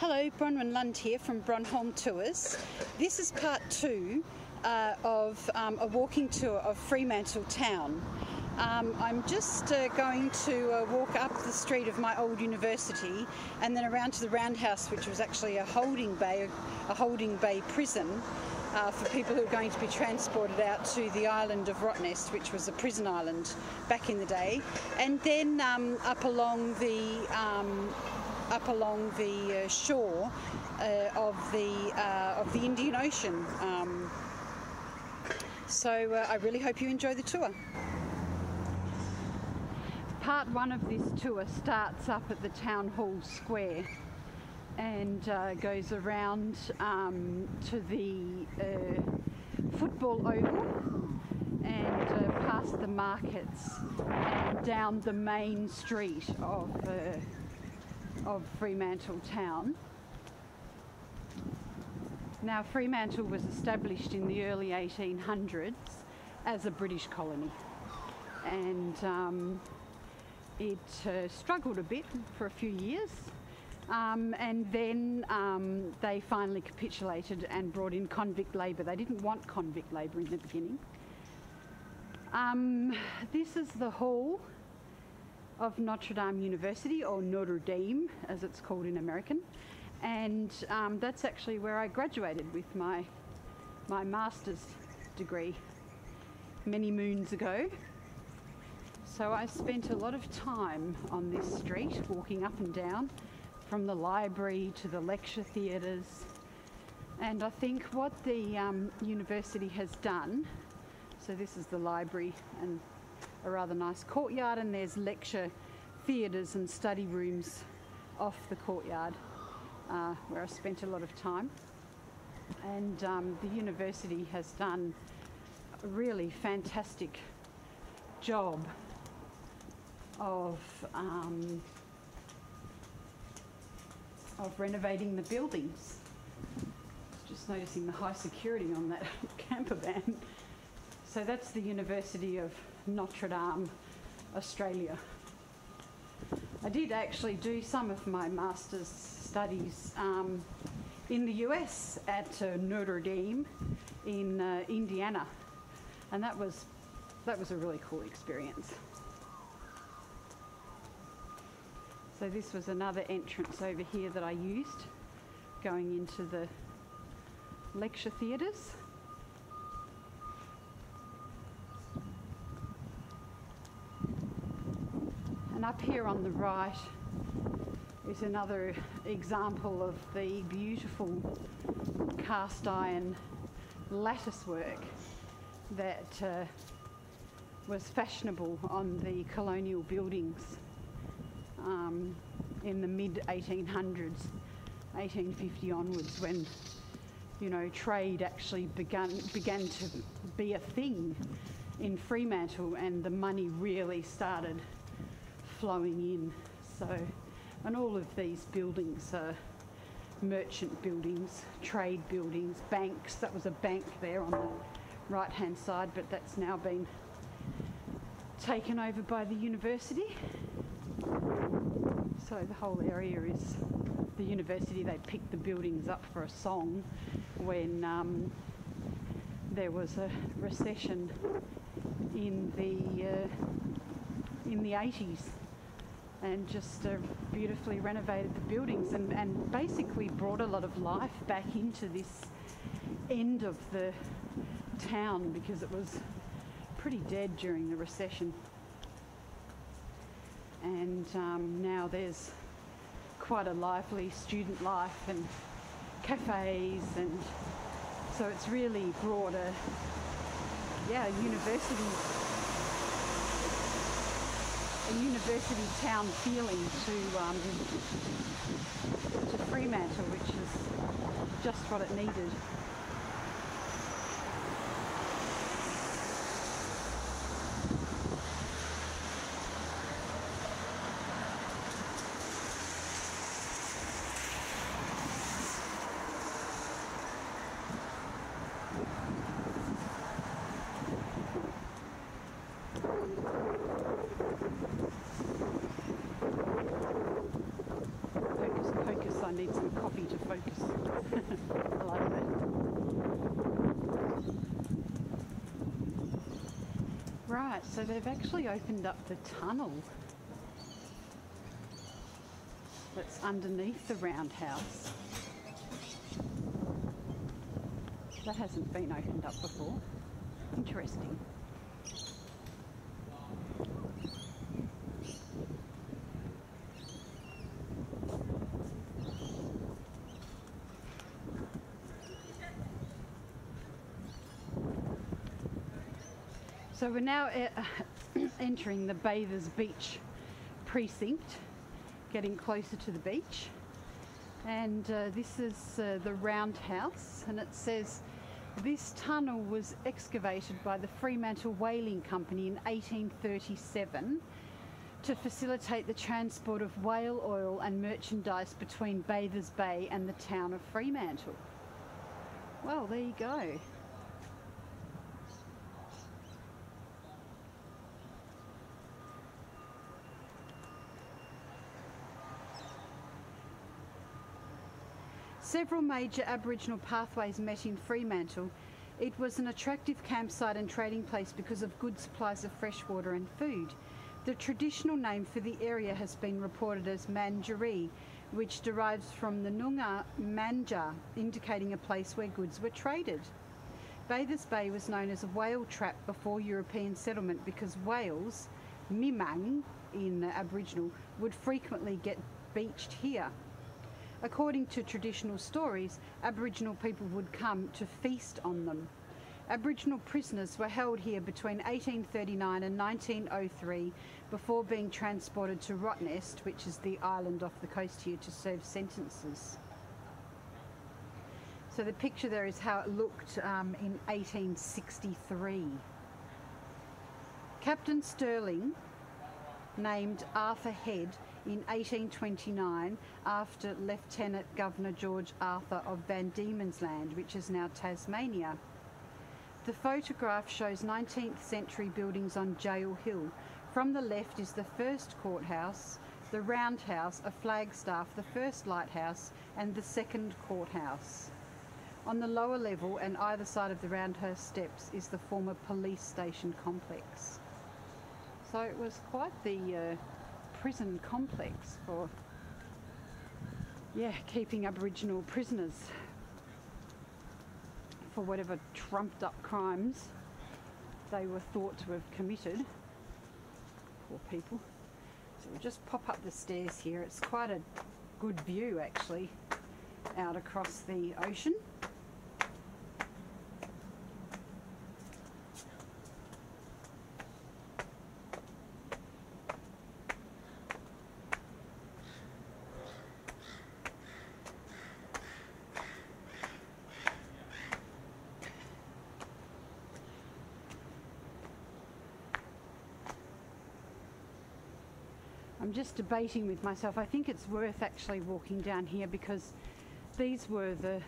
Hello, Bronwyn Lund here from Bronholm Tours. This is part two uh, of um, a walking tour of Fremantle town. Um, I'm just uh, going to uh, walk up the street of my old university and then around to the roundhouse, which was actually a holding bay, a holding bay prison. Uh, for people who are going to be transported out to the island of Rottnest, which was a prison island back in the day, and then um, up along the um, up along the uh, shore uh, of the uh, of the Indian Ocean. Um, so uh, I really hope you enjoy the tour. Part one of this tour starts up at the Town Hall Square and uh, goes around um, to the uh, football oval and uh, past the markets and down the main street of, uh, of Fremantle town. Now, Fremantle was established in the early 1800s as a British colony, and um, it uh, struggled a bit for a few years. Um, and then um, they finally capitulated and brought in convict labour. They didn't want convict labour in the beginning. Um, this is the hall of Notre Dame University, or Notre Dame as it's called in American and um, that's actually where I graduated with my my master's degree many moons ago. So I spent a lot of time on this street, walking up and down, from the library to the lecture theatres. And I think what the um, university has done, so this is the library and a rather nice courtyard, and there's lecture theatres and study rooms off the courtyard uh, where I spent a lot of time. And um, the university has done a really fantastic job of um, of renovating the buildings. Just noticing the high security on that camper van. So that's the University of Notre Dame, Australia. I did actually do some of my master's studies um, in the US at uh, Notre Dame in uh, Indiana, and that was that was a really cool experience. So this was another entrance over here that I used going into the lecture theatres. And up here on the right is another example of the beautiful cast iron lattice work that uh, was fashionable on the colonial buildings um, in the mid 1800s, 1850 onwards, when you know trade actually began began to be a thing in Fremantle, and the money really started flowing in. So and all of these buildings are merchant buildings, trade buildings, banks. That was a bank there on the right hand side, but that's now been taken over by the university. So the whole area is the university. They picked the buildings up for a song when um, there was a recession in the uh, in the 80s and just uh, beautifully renovated the buildings and, and basically brought a lot of life back into this end of the town because it was pretty dead during the recession. And um, now there's quite a lively student life and cafes and so it's really brought a yeah university a university town feeling to um, to Fremantle, which is just what it needed. I need some coffee. Right, so they've actually opened up the tunnel that's underneath the roundhouse. That hasn't been opened up before. Interesting. So we're now uh, entering the Bathers Beach precinct, getting closer to the beach. And uh, this is uh, the roundhouse, and it says this tunnel was excavated by the Fremantle Whaling Company in 1837 to facilitate the transport of whale oil and merchandise between Bathers Bay and the town of Fremantle. Well, there you go. Several major Aboriginal pathways met in Fremantle. It was an attractive campsite and trading place because of good supplies of fresh water and food. The traditional name for the area has been reported as Manjaree, which derives from the Noongar manja, indicating a place where goods were traded. Bathers Bay was known as a whale trap before European settlement because whales, mimang in Aboriginal, would frequently get beached here. According to traditional stories, Aboriginal people would come to feast on them. Aboriginal prisoners were held here between 1839 and 1903 before being transported to Rottnest, which is the island off the coast here, to serve sentences. So the picture there is how it looked um, in 1863. Captain Stirling named Arthur Head in 1829 after Lieutenant Governor George Arthur of Van Diemen's Land, which is now Tasmania. The photograph shows 19th century buildings on Jail Hill. From the left is the first courthouse, the roundhouse, a flagstaff, the first lighthouse, and the second courthouse. On the lower level and either side of the roundhouse steps is the former police station complex. So it was quite the uh, prison complex for, yeah, keeping Aboriginal prisoners for whatever trumped up crimes they were thought to have committed. Poor people. So we'll just pop up the stairs here. It's quite a good view actually out across the ocean. I'm just debating with myself. I think it's worth actually walking down here because these were the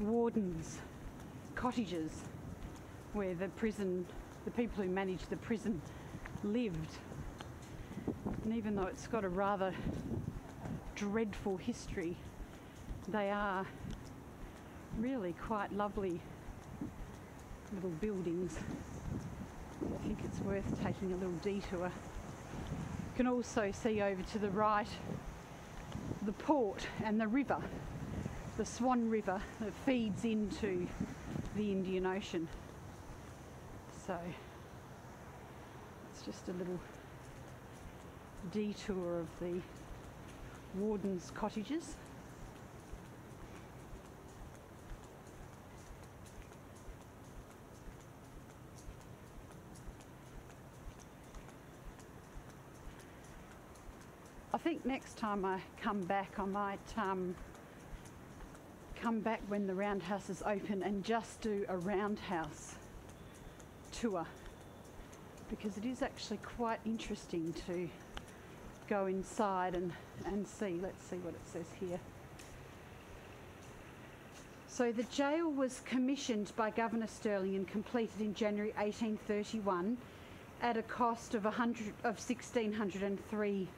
wardens' cottages where the prison, the people who managed the prison lived. And even though it's got a rather dreadful history, they are really quite lovely little buildings. I think it's worth taking a little detour can also see over to the right the port and the river, the Swan River that feeds into the Indian Ocean. So it's just a little detour of the warden's cottages. I think next time I come back, I might um, come back when the roundhouse is open and just do a roundhouse tour because it is actually quite interesting to go inside and, and see. Let's see what it says here. So the jail was commissioned by Governor Stirling and completed in January 1831 at a cost of, 100, of 1603 pounds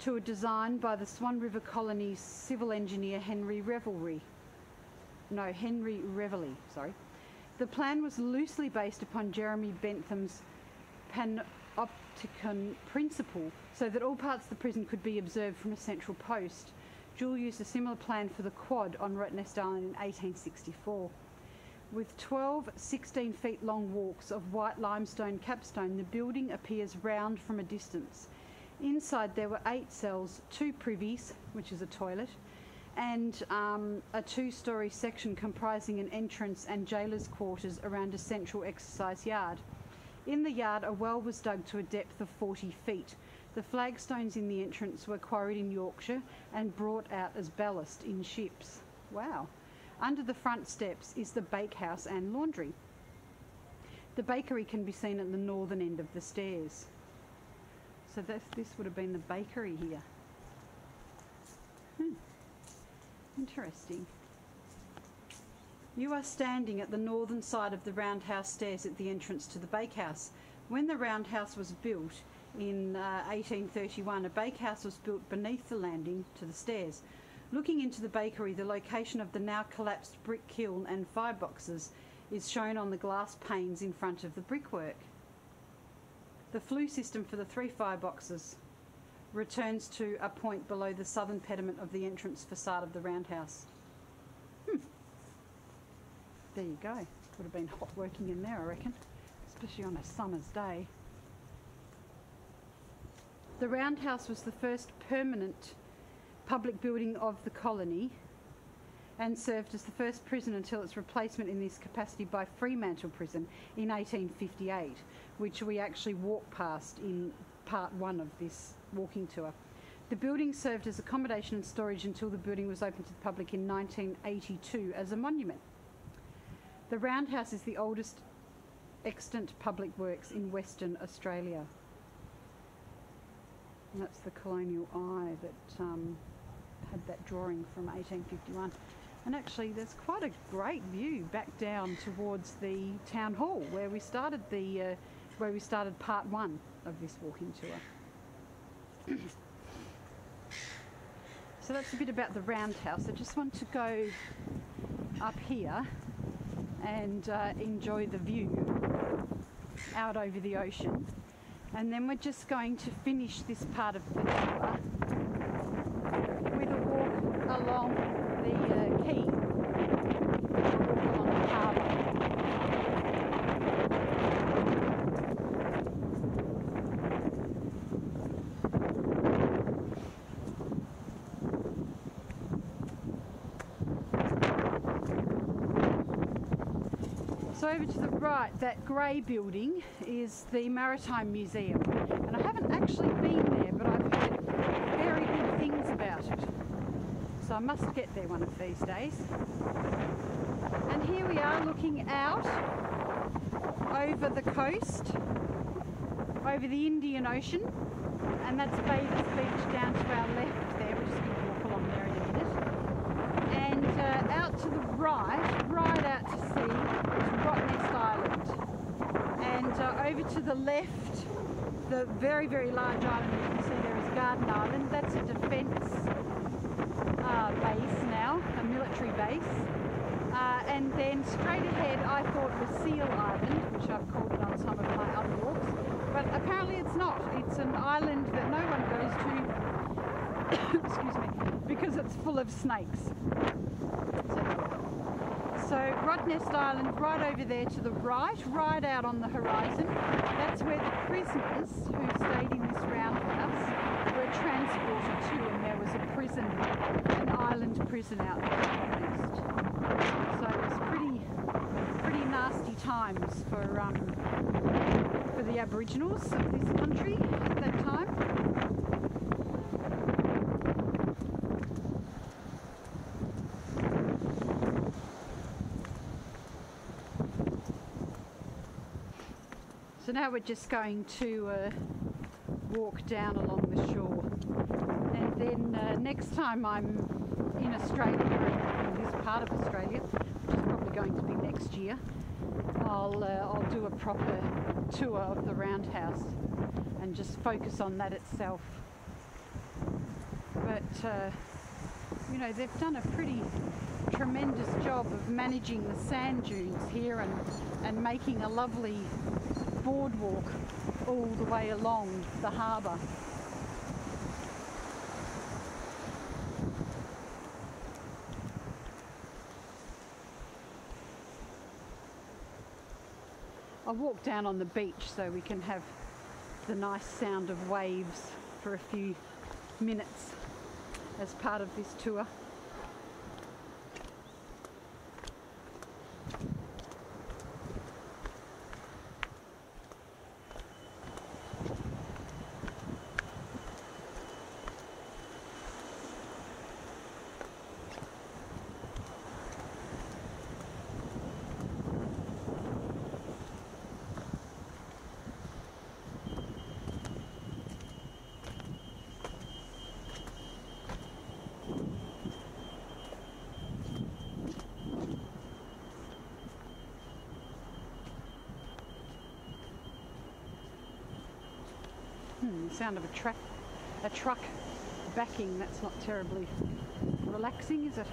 to a design by the Swan River Colony's civil engineer Henry Revelry. No, Henry Reveley, sorry. The plan was loosely based upon Jeremy Bentham's panopticon principle, so that all parts of the prison could be observed from a central post. Joule used a similar plan for the Quod on Rottnest Island in 1864. With 12 16 feet long walks of white limestone capstone, the building appears round from a distance. Inside there were eight cells, two privies, which is a toilet, and um, a two-storey section comprising an entrance and jailer's quarters around a central exercise yard. In the yard, a well was dug to a depth of 40 feet. The flagstones in the entrance were quarried in Yorkshire and brought out as ballast in ships. Wow. Under the front steps is the bakehouse and laundry. The bakery can be seen at the northern end of the stairs. So this, this would have been the bakery here. Hmm. Interesting. You are standing at the northern side of the roundhouse stairs at the entrance to the bakehouse. When the roundhouse was built in uh, 1831, a bakehouse was built beneath the landing to the stairs. Looking into the bakery, the location of the now collapsed brick kiln and fireboxes is shown on the glass panes in front of the brickwork. The flue system for the three fireboxes returns to a point below the southern pediment of the entrance facade of the roundhouse. Hmm. There you go. Would have been hot working in there, I reckon, especially on a summer's day. The roundhouse was the first permanent public building of the colony and served as the first prison until its replacement in this capacity by Fremantle Prison in 1858, which we actually walked past in part one of this walking tour. The building served as accommodation and storage until the building was opened to the public in 1982 as a monument. The Roundhouse is the oldest extant public works in Western Australia. And that's the colonial eye that um, had that drawing from 1851. And actually, there's quite a great view back down towards the town hall where we started the uh, where we started part one of this walking tour. so that's a bit about the roundhouse. I just want to go up here and uh, enjoy the view out over the ocean. And then we're just going to finish this part of the tour with a walk along the uh, quay, walk along the harbour. Over to the right, that grey building is the Maritime Museum. And I haven't actually been there, but I've heard very good things about it. So I must get there one of these days. And here we are looking out over the coast, over the Indian Ocean. And that's Bathers Beach down to our left there. We're just going to walk along there in a minute. And uh, out to the right, right out to sea, is Rottnest Island. And uh, over to the left, the very, very large island you can see there is Garden Island. That's a defence uh, base now, a military base. Uh, and then straight ahead, I thought was Seal Island, which I've called it on some of my other walks. But apparently it's not. It's an island that no one goes to, excuse me, because it's full of snakes. So Island, right over there to the right, right out on the horizon, that's where the prisoners who stayed in this roundhouse were transported to, and there was a prison, an island prison out there. So it was pretty, pretty nasty times for um, for the Aboriginals of this country at that time. So now we're just going to uh, walk down along the shore. And then uh, next time I'm in Australia, in this part of Australia, which is probably going to be next year, I'll, uh, I'll do a proper tour of the roundhouse and just focus on that itself. But, uh, you know, they've done a pretty tremendous job of managing the sand dunes here and, and making a lovely boardwalk all the way along the harbour. I'll walk down on the beach so we can have the nice sound of waves for a few minutes as part of this tour. The sound of a truck, a truck backing. That's not terribly relaxing, is it?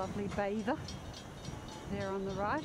Lovely bather there on the right.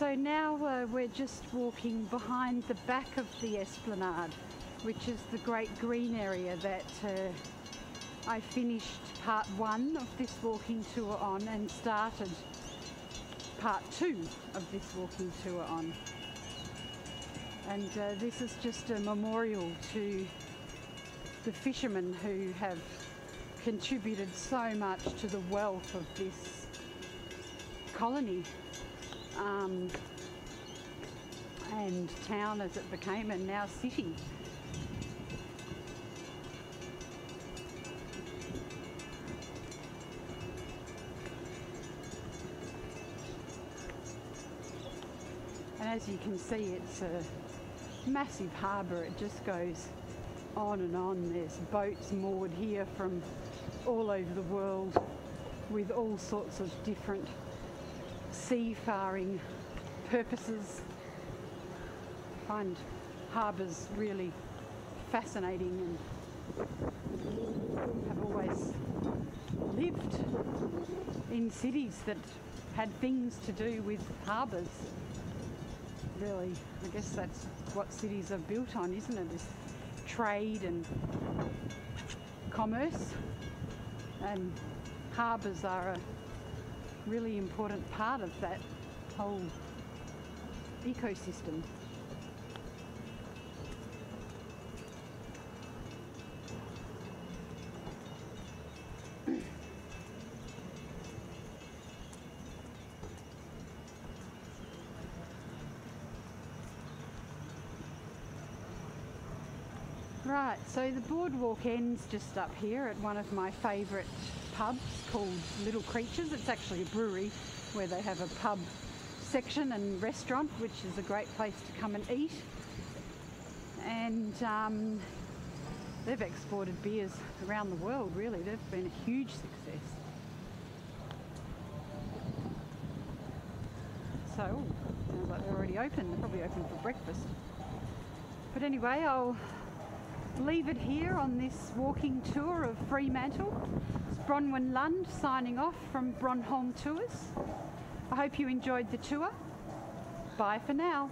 So now uh, we're just walking behind the back of the esplanade, which is the great green area that uh, I finished part one of this walking tour on and started part two of this walking tour on. And uh, this is just a memorial to the fishermen who have contributed so much to the wealth of this colony um, and town as it became and now city. And as you can see, it's a massive harbour. It just goes on and on. There's boats moored here from all over the world with all sorts of different seafaring purposes. I find harbours really fascinating and have always lived in cities that had things to do with harbours. Really, I guess that's what cities are built on, isn't it? Is trade and commerce. And harbours are a really important part of that whole ecosystem. Right, so the boardwalk ends just up here at one of my favourite pubs called Little Creatures. It's actually a brewery where they have a pub section and restaurant, which is a great place to come and eat. And um, they've exported beers around the world, really. They've been a huge success. So, sounds like they're already open. They're probably open for breakfast. But anyway, I'll leave it here on this walking tour of Fremantle. It's Bronwyn Lund signing off from Bronholm Tours. I hope you enjoyed the tour. Bye for now.